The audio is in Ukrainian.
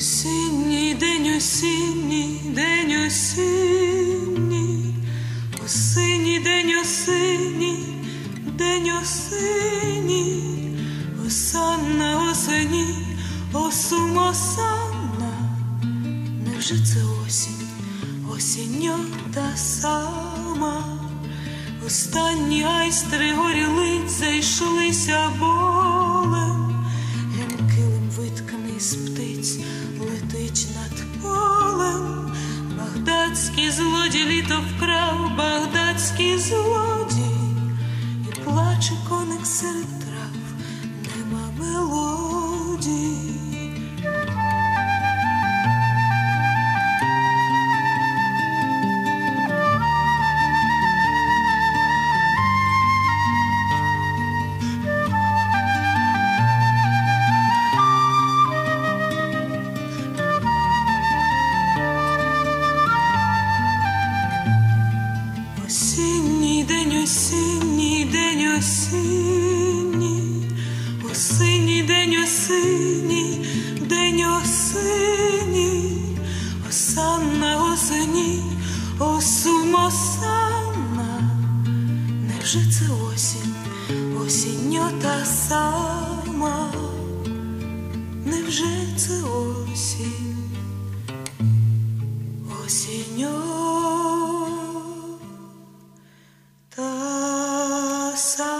Осінній день, осінній день, осінній, осінній день, осінній, день осінній, осанна осені, осум осанна, невже це осінь, осінньо та сама, останні айстри горілиць зайшлися болем, летить над полем, Багдадський злодій літо вкрав, багдадський злодій, День, осінній день, осінній, осінній день, осінній, день осінній, осанна осені, осум осанна, невже це осінь, осінньо та сама, невже це осінь? Осінньо та сама.